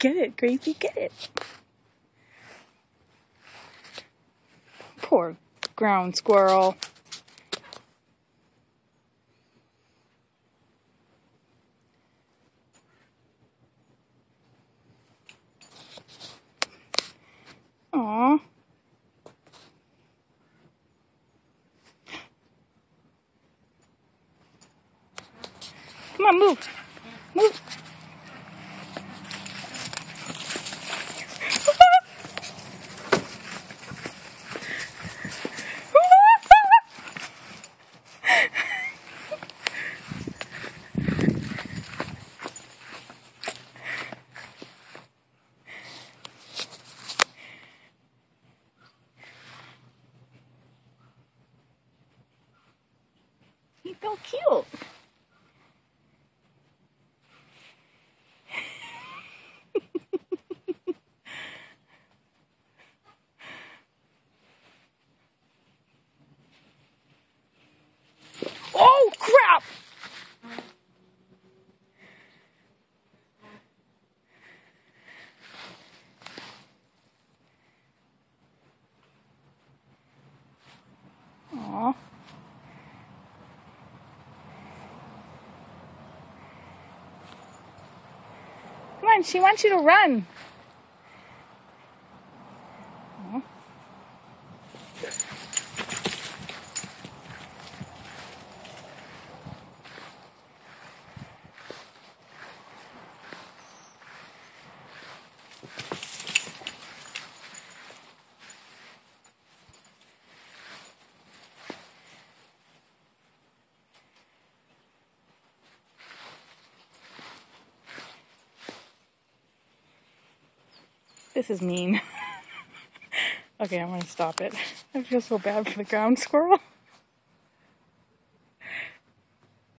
Get it, Gracie, get it. Poor ground squirrel. Aw. Come on, move. Move. He's so cute. oh crap! Aw. Come on, she wants you to run. This is mean. okay, I'm gonna stop it. I feel so bad for the ground squirrel.